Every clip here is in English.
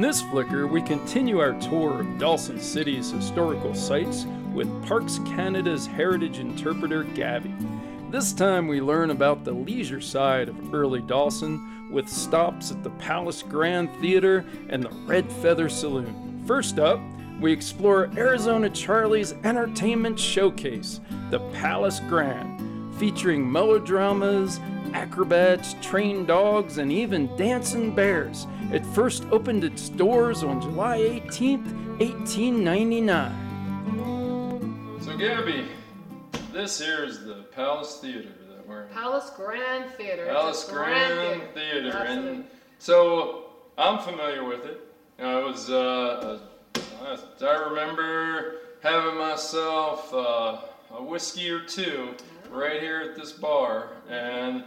In this flicker, we continue our tour of Dawson City's historical sites with Parks Canada's heritage interpreter Gaby. This time we learn about the leisure side of early Dawson with stops at the Palace Grand Theater and the Red Feather Saloon. First up, we explore Arizona Charlie's entertainment showcase, the Palace Grand, featuring melodramas, acrobats, trained dogs, and even dancing bears. It first opened its doors on July 18, 1899. So, Gaby, this here is the Palace Theater that we're in. Palace Grand Theater. Palace Grand Theater. Absolutely. And so I'm familiar with it. You know, it was, uh, uh, I remember having myself uh, a whiskey or two right here at this bar. And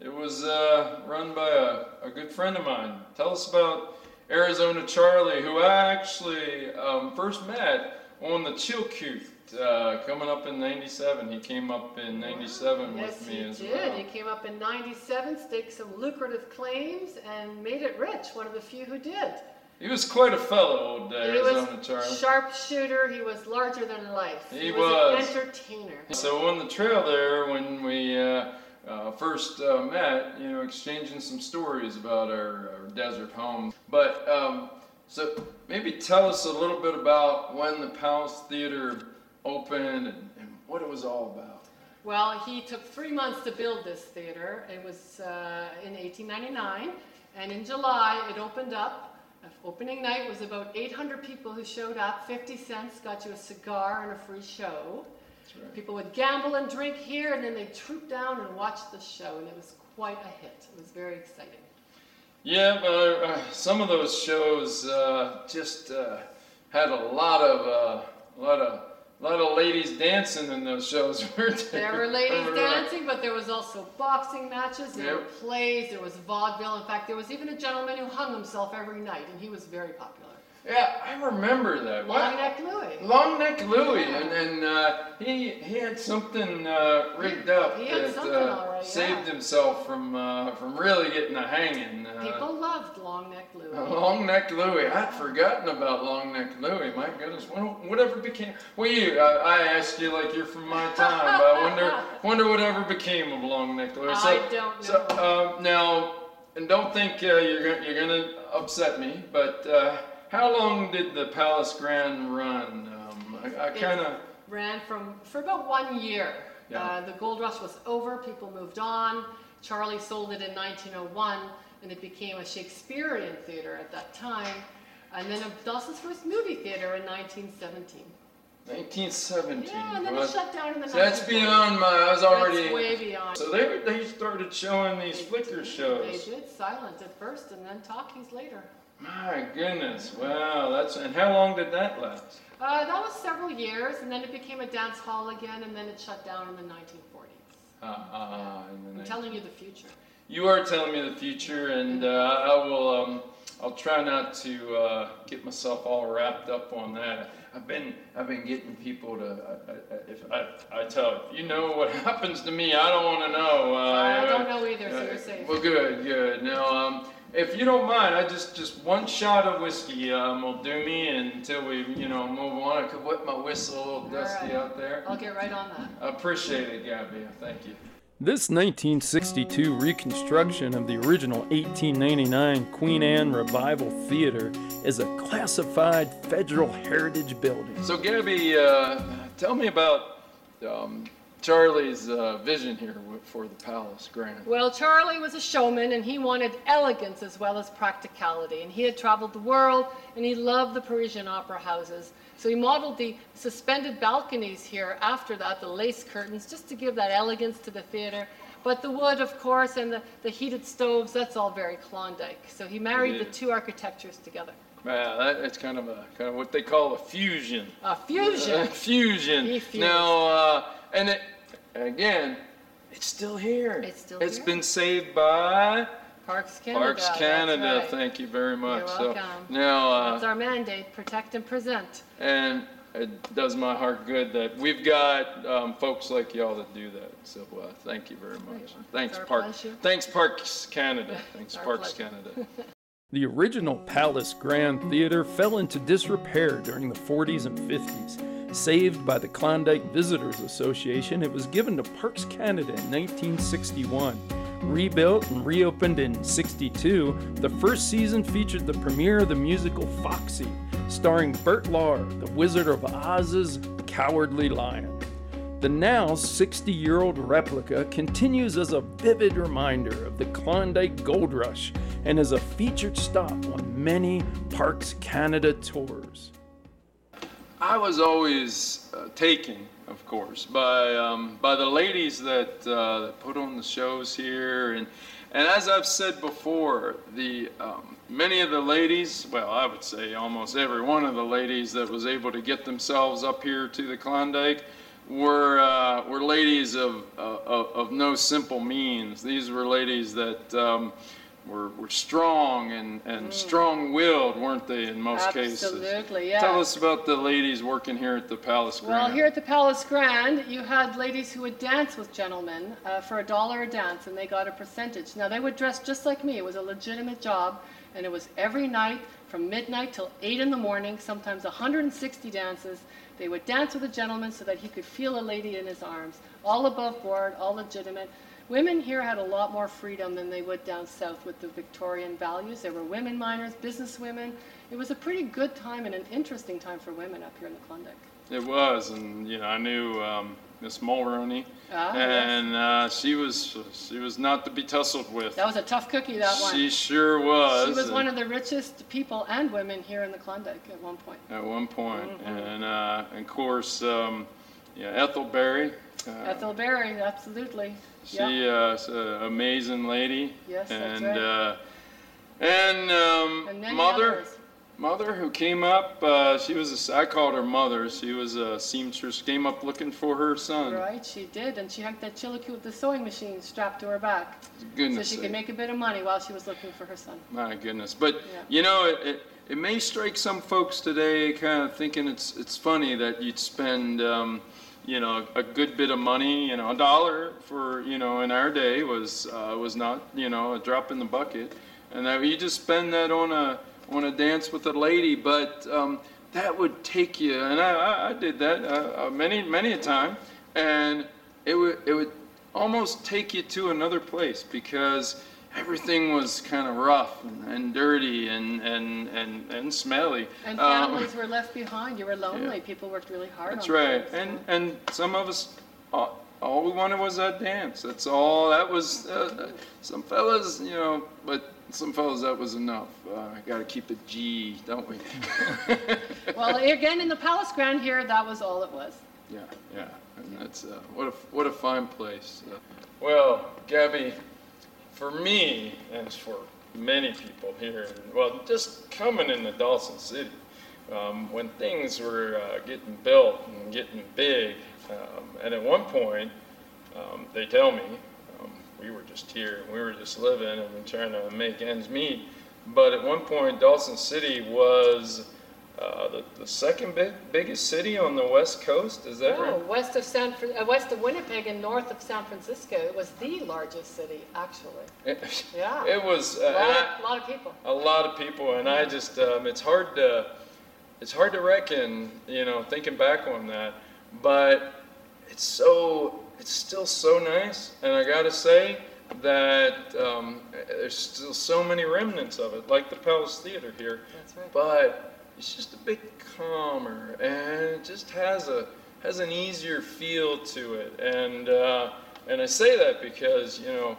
it was uh, run by a, a good friend of mine. Tell us about Arizona Charlie, who I actually um, first met on the Chilkoot. Uh, coming up in '97, he came up in '97 Yes, with me he as did. well. He came up in 97, staked some lucrative claims, and made it rich. One of the few who did. He was quite a fellow, old uh, he Arizona was Charlie. sharpshooter. He was larger than life. He was an entertainer. So on the trail there, when we uh, uh, first uh, met, you know, exchanging some stories about our, our desert home. But um, so maybe tell us a little bit about when the Palace Theater opened and, and what it was all about. Well, he took three months to build this theater. It was uh, in 1899, and in July it opened up. Opening night was about 800 people who showed up. 50 cents got you a cigar and a free show. Right. People would gamble and drink here, and then they'd troop down and watch the show, and it was quite a hit. It was very exciting. Yeah, but uh, some of those shows uh, just uh, had a lot of uh, a lot of a lot of ladies dancing in those shows. weren't There were ladies dancing, but there was also boxing matches, there were plays, there was vaudeville. In fact, there was even a gentleman who hung himself every night, and he was very popular. Yeah, I remember that. What? Long Neck Louie. Long Neck Louie, Yeah. and and uh, he he had something uh, rigged up He had that something uh, right, saved yeah. himself from uh, from really getting a hanging. Uh, People loved Long Neck Louie. Long Neck Louie. I'd forgotten about Long Neck Louie. My goodness, whatever became? Well, you, I, I asked you like you're from my time. I wonder, wonder whatever became of Long Neck Louie. So, I don't So know. um, now, and don't think uh, you're gonna, you're gonna upset me, but uh, how long did the Palace Grand run? Um, I, I kind of. Ran from for about one year. Yeah. Uh, the gold rush was over. People moved on. Charlie sold it in 1901, and it became a Shakespearean theater at that time. And then a Dawson's first movie theater in 1917. 1917. Yeah, and then it shut down in the so that's 1940s. beyond my. I was already. That's way beyond. So they they started showing these They flicker did- shows. They did silent at first, and then talkies later. My goodness, wow, that's and how long did that last? Uh, that was several years, and then it became a dance hall again, and then it shut down in the 1940s. Uh, uh, and I'm then telling you the future. you are telling me the future, and uh, I will. Um, I'll try not to uh, get myself all wrapped up on that. I've been I've been getting people to. I, I, if I, I tell if you know what happens to me, I don't want to know. Uh, I don't know either, so uh, you're safe. Well, good, good. Now, um, if you don't mind, I just just one shot of whiskey um, will do me until we you know move on. I could whip my whistle a little dusty right. out there. I'll get right on that. I appreciate it, Gaby. Thank you. This 1962 reconstruction of the original 1899 Queen Anne Revival Theater is a classified federal heritage building. So, Gaby, uh, tell me about um, Charlie's uh, vision here for the Palace Grand. Well, Charlie was a showman and he wanted elegance as well as practicality. And he had traveled the world and he loved the Parisian opera houses. So he modeled the suspended balconies here after that, the lace curtains, just to give that elegance to the theater. But the wood, of course, and the, the heated stoves, that's all very Klondike. So he married the two architectures together. Yeah, that, it's kind of a kind of what they call a fusion. A fusion. Uh, fusion. He fused. Now, uh, and it, again, it's still here. It's still It's here. been saved by Parks Canada. Parks that's Canada. right. Thank you very much. You're So welcome. now, That's uh, our mandate, protect and present. and it does my heart good that we've got um, folks like y'all that do that. So uh, thank you very much. It's Thanks, our Park. pleasure. Thanks, Parks Canada. Thanks, Our Parks pleasure. Canada. The original Palace Grand Theater fell into disrepair during the 40s and 50s. Saved by the Klondike Visitors Association, it was given to Parks Canada in 1961. Rebuilt and reopened in 62, the first season featured the premiere of the musical Foxy, starring Bert Lahr, the Wizard of Oz's Cowardly Lion. The now 60 year old replica continues as a vivid reminder of the Klondike Gold Rush and is a featured stop on many Parks Canada tours. I was always uh, taken, of course, by um, by the ladies that, uh, that put on the shows here, and and as I've said before, the um, many of the ladies, well, I would say almost every one of the ladies that was able to get themselves up here to the Klondike were uh, were ladies of, uh, of, of no simple means. These were ladies that. Um, were, were strong and, and strong-willed, weren't they, in most cases? Absolutely, yeah. Tell us about the ladies working here at the Palace Grand. Well, here at the Palace Grand, you had ladies who would dance with gentlemen uh, for a dollar a dance, and they got a percentage. Now, they would dress just like me. It was a legitimate job, and it was every night from midnight till 8 in the morning, sometimes 160 dances. They would dance with a gentleman so that he could feel a lady in his arms. All above board, all legitimate. Women here had a lot more freedom than they would down south with the Victorian values. There were women miners, business women. It was a pretty good time and an interesting time for women up here in the Klondike. It was, and you know, I knew um, Miss Mulrooney, Ah, yes. and uh, she was she was not to be tussled with. That was a tough cookie, that one. She sure was. She was one of the richest people and women here in the Klondike at one point. at one point. Mm-hmm. and uh, of course, um, yeah, Ethel Berry. Uh, Ethel Berry, absolutely. She Yeah. uh, is an amazing lady. Yes, that's and right. uh, and um, And mother. others. Mother who came up, uh, she was, a I called her mother, she was a seamstress, came up looking for her son. Right, she did, and she had that Chilkoot with the sewing machine strapped to her back, Goodness. so she sake. could make a bit of money while she was looking for her son. My goodness. But, Yeah. you know, it, it, it may strike some folks today kind of thinking it's, it's funny that you'd spend, um, you know, a good bit of money, you know, a dollar for, you know, in our day was, uh, was not, you know, a drop in the bucket. And that you just spend that on a, on a dance with a lady, but um, that would take you, and I, I, did that uh, uh, many, many a time, and it would, it would almost take you to another place because everything was kind of rough and, and dirty and, and, and, and smelly. And Um, families were left behind, you were lonely, people worked really hard on That's right, things, and, yeah. and some of us, all, all we wanted was that dance, that's all, that was, uh, some fellas, you know, but some fellas, that was enough. Uh, gotta keep it G, don't we? Well, again, in the Palace Grand here, that was all it was. Yeah, yeah, and that's, uh, what a, what a fine place. Uh, Well, Gaby, for me, and for many people here, well, just coming into Dawson City, um, when things were uh, getting built and getting big, um, and at one point, um, they tell me, um, we were just here, we were just living and trying to make ends meet, but at one point, Dawson City was uh, the, the second big, biggest city on the west coast, is that Oh, right? west of San, Fran- uh, west of Winnipeg and north of San Francisco, it was the largest city, actually. It, Yeah. it was A uh, lot, and of- lot of people. a lot of people, and I just um, it's hard to it's hard to reckon, you know, thinking back on that, but it's so it's still so nice, and I gotta say that um, there's still so many remnants of it, like the Palace Theater here, That's right. but it's just a bit calmer and it just has a has an easier feel to it and uh, and I say that because you know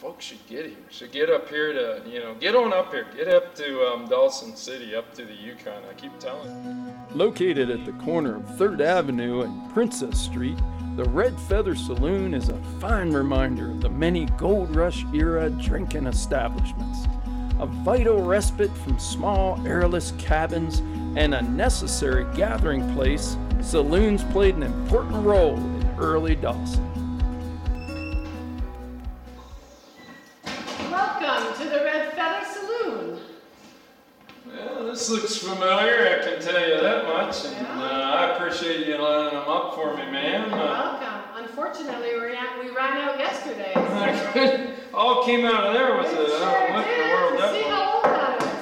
folks should get here should get up here to you know get on up here get up to um, Dawson City up to the Yukon I keep telling. Located at the corner of 3rd Avenue and Princess Street, the Red Feather Saloon is a fine reminder of the many Gold Rush era drinking establishments. A vital respite from small, airless cabins and a necessary gathering place, saloons played an important role in early Dawson. Welcome to the Red Feather Saloon. Well, this looks familiar I can tell you that much and uh, I appreciate you lining them up for me ma'am. Uh, Welcome. Unfortunately, we ran, out yesterday. I couldn't- all came out of there was a, I don't know what in the world that See was. how old that is.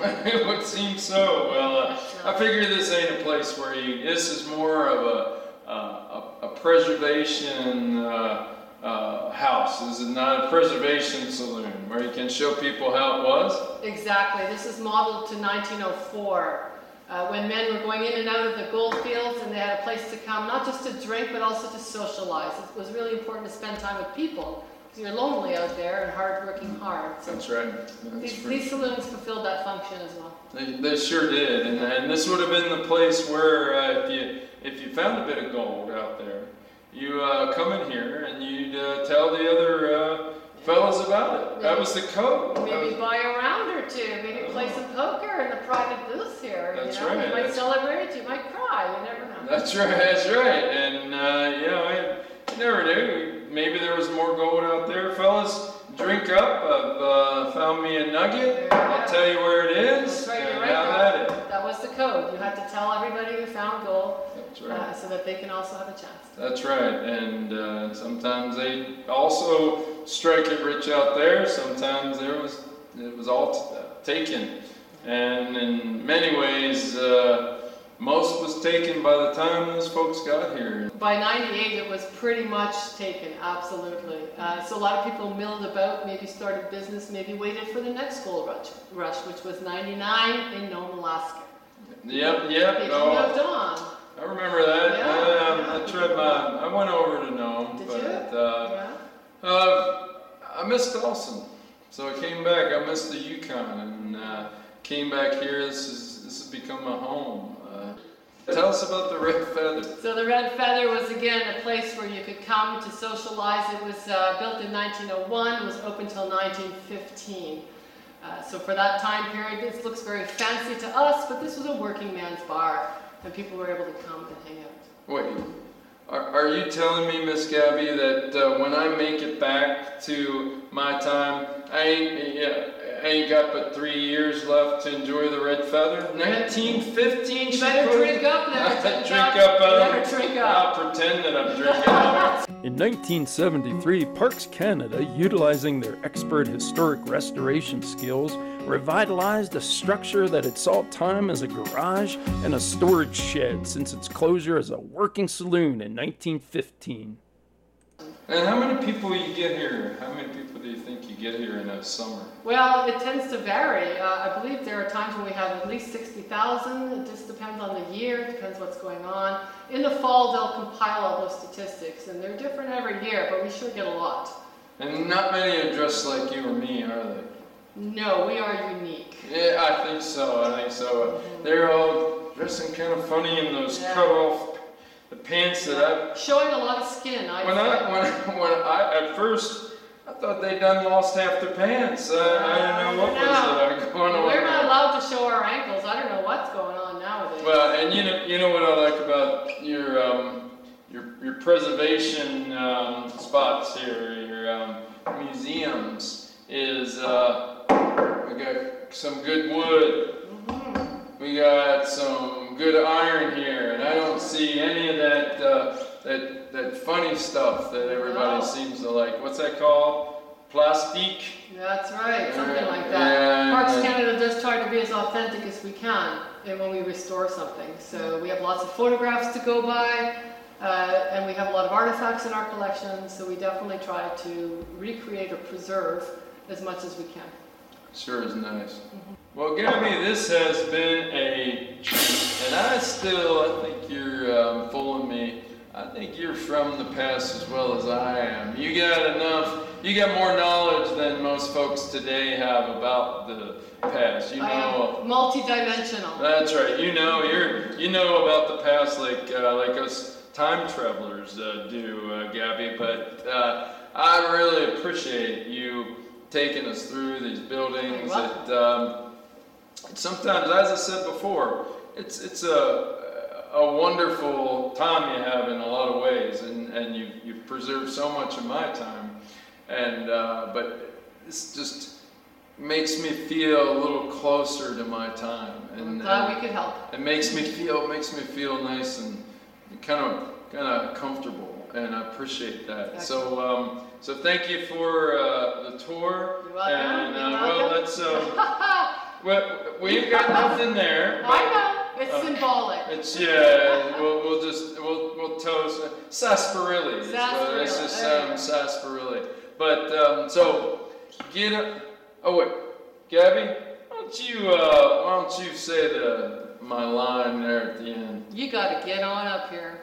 it would seem so. Well, uh, I figure this ain't a place where you. This is more of a a, a preservation uh, uh, house. This is not a preservation saloon where you can show people how it was. Exactly. This is modeled to 1904, uh, when men were going in and out of the gold fields and they had a place to come, not just to drink, but also to socialize. It was really important to spend time with people you're lonely out there and hard working hard. So That's right. That's these, these saloons fulfilled that function as well. They, they sure did, and, and this would have been the place where uh, if you if you found a bit of gold out there, you uh, come in here and you'd uh, tell the other uh, fellas about it. That was the code. Maybe was- buy a round or two, maybe play some poker in the private booth here. That's you know, right, you might that's- celebrate, you might cry, you never know. That's right. That's right. And uh, you know, I you never knew. Maybe there was more gold out there, fellas. Drink up. I've uh, found me a nugget. I'll tell you where it is right, and right. Bob. that is. That was the code. You had to tell everybody you found gold That's right. uh, so that they can also have a chance. That's right, and uh, sometimes they also strike it rich out there. Sometimes there was it was all t- uh, taken, and in many ways, uh, most was taken by the time those folks got here. By 98, it was pretty much taken, absolutely. Uh, so a lot of people milled about, maybe started business, maybe waited for the next gold rush, rush which was 99 in Nome, Alaska. Yep, yep. People Oh, moved on. I remember that. Yeah, um, yeah. I tried my. I went over to Nome, Did but you? Uh, Yeah. Uh, I missed Dawson, so I came back. I missed the Yukon and uh, came back here. This is this has become my home. Uh, tell us about the Red Feather. So the Red Feather was again a place where you could come to socialize. It was uh, built in 1901, was open till 1915. Uh, so for that time period, this looks very fancy to us, but this was a working man's bar, and people were able to come and hang out. Wait, are, are you telling me, Miss Gaby, that uh, when I make it back to my time, I ain't, yeah, ain't got but three years left to enjoy the Red Feather? 1915? You better put- drink up now. drink up. Uh, better drink up. I'll pretend that I'm drinking up. In 1973, Parks Canada, utilizing their expert historic restoration skills, revitalized a structure that had saw time as a garage and a storage shed since its closure as a working saloon in 1915. And how many people you get here? How many people do you think you get here in a summer? Well, it tends to vary. Uh, I believe there are times when we have at least 60,000. It just depends on the year, it depends what's going on. In the fall, they'll compile all those statistics, and they're different every year, but we sure get a lot. And not many are dressed like you or me, are they? No, we are unique. Yeah, I think so. I think so. They're all dressing kind of funny in those Yeah. cut off the pants that Showing a lot of skin, I when. I when when I at first I thought they done lost half their pants. Uh, I didn't know what was uh, going on. We're not allowed to show our ankles. I don't know what's going on nowadays. Well, and you know, you know what I like about your um, your your preservation um, spots here, your um, museums, is uh, we got some good wood. We got some good iron here, and I don't see any of that uh, that that funny stuff that everybody No. seems to like. What's that called? Plastique. That's right, something like that. Parks Canada does try to be as authentic as we can and when we restore something. So we have lots of photographs to go by, uh, and we have a lot of artifacts in our collection, so we definitely try to recreate or preserve as much as we can. Sure is nice. Well, Gaby, this has been a, and I still, I think you're. I think you're from the past as well as I am. You got enough, you got more knowledge than most folks today have about the past. You I know, am multi-dimensional. that's right. You know, you're, you know about the past like, uh, like us time travelers uh, do, uh, Gaby. But uh, I really appreciate you taking us through these buildings. You're welcome. It, um, sometimes, as I said before, it's it's a a wonderful time you have in a lot of ways, and and you you've preserved so much of my time, and uh, but this just makes me feel a little closer to my time, I'm and, glad and we could help. it makes me feel makes me feel nice and kind of kind of comfortable, and I appreciate that. So um, so thank you for uh, the tour, You're welcome. and You're uh, well welcome. let's um, well, we ain't got nothing there. I know, it's symbolic. It's yeah. We'll, we'll just we'll we'll toast sarsaparilla. is what- It's Sarsaparilla, just um, sarsaparilla. But um, so get up. Oh wait, Gaby, why don't you uh, why don't you say the my line there at the end? You gotta get on up here.